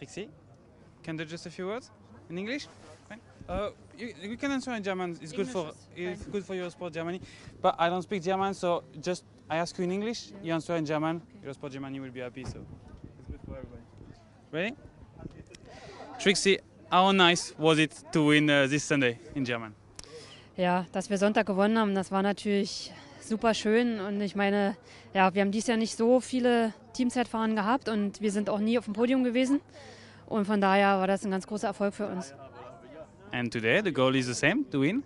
Trixie, can do just a few words in English? Fine. Uh, you, you can answer in German. It's good for it's good for your Eurosport Germany. But I don't speak German, so just I ask you in English. You answer in German. Eurosport Germany will be happy. So it's good for everybody. Ready? Trixie, how nice was it to win uh, this Sunday in German? Ja, dass wir Sonntag gewonnen haben, das war natürlich super schön. Und ich meine, ja, wir haben dieses Jahr nicht so viele Teamzeitfahren gehabt und wir sind auch nie auf dem Podium gewesen. Und von daher war das ein ganz großer Erfolg für uns. And today the goal is the same to win.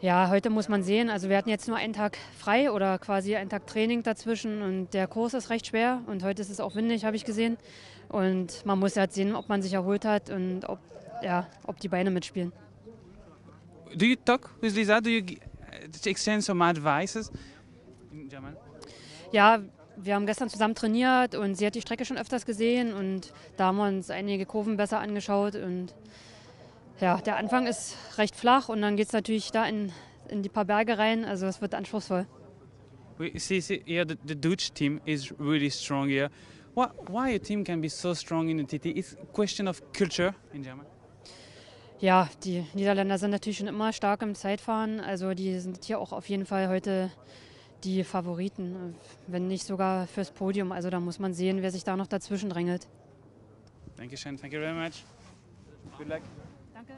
Ja, heute muss man sehen, also wir hatten jetzt nur einen Tag frei oder quasi einen Tag Training dazwischen und der Kurs ist recht schwer und heute ist es auch windig, habe ich gesehen. Und man muss halt sehen, ob man sich erholt hat und ob, ja, ob die Beine mitspielen. Do you talk with Lisa? Do you uh, exchange some advices in German? Ja, wir haben gestern zusammen trainiert und sie hat die Strecke schon öfters gesehen und da haben wir uns einige Kurven besser angeschaut und ja, der Anfang ist recht flach und dann geht es natürlich da in, in die paar Berge rein, also es wird anspruchsvoll. We see, see here the, the Dutch team is really strong here. Why, why a team can be so strong in the TT? It's a question of culture in German. Ja, die Niederländer sind natürlich schon immer stark im Zeitfahren, also die sind hier auch auf jeden Fall heute die Favoriten, wenn nicht sogar fürs Podium. Also da muss man sehen, wer sich da noch dazwischen drängelt. Shen. Thank you very much. Good luck. Danke.